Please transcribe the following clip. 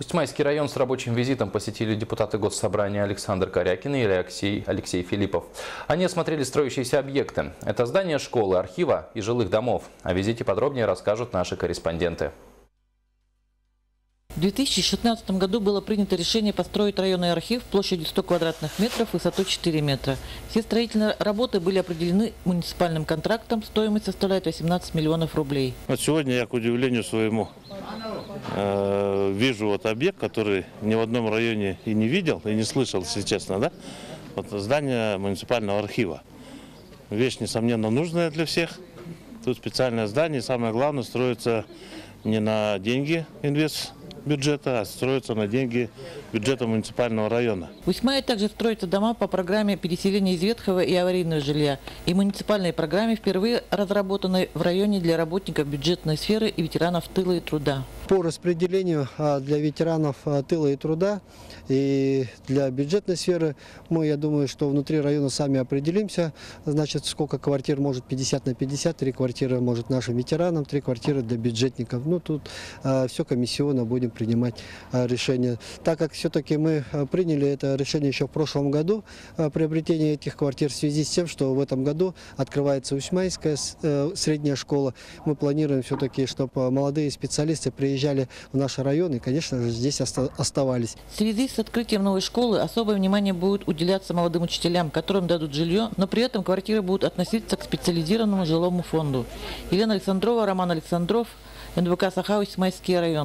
Устьмайский район с рабочим визитом посетили депутаты Госсобрания Александр Корякин и Алексей, Алексей Филиппов. Они осмотрели строящиеся объекты. Это здание школы, архива и жилых домов. О визите подробнее расскажут наши корреспонденты. В 2016 году было принято решение построить районный архив площадью 100 квадратных метров, высотой 4 метра. Все строительные работы были определены муниципальным контрактом, стоимость составляет 18 миллионов рублей. Вот сегодня я, к удивлению своему, э, вижу вот объект, который ни в одном районе и не видел, и не слышал, если честно, да? Вот здание муниципального архива. Вещь, несомненно, нужная для всех. Тут специальное здание, и самое главное, строится не на деньги инвест бюджета, а строится на деньги бюджета муниципального района. В Усьмае также строятся дома по программе переселения из ветхого и аварийного жилья и муниципальной программе, впервые разработанной в районе для работников бюджетной сферы и ветеранов тыла и труда. По распределению а, для ветеранов а, тыла и труда и для бюджетной сферы мы, я думаю, что внутри района сами определимся, значит, сколько квартир может 50 на 50, три квартиры может нашим ветеранам, три квартиры для бюджетников. Ну, тут а, все комиссионно будем принимать решение. Так как все-таки мы приняли это решение еще в прошлом году, приобретение этих квартир в связи с тем, что в этом году открывается Усьмайская э, средняя школа, мы планируем все-таки, чтобы молодые специалисты приезжали приезжали в наш район и, конечно же, здесь оставались. В связи с открытием новой школы особое внимание будет уделяться молодым учителям, которым дадут жилье, но при этом квартиры будут относиться к специализированному жилому фонду. Елена Александрова, Роман Александров, НВК «Саха», Майский район.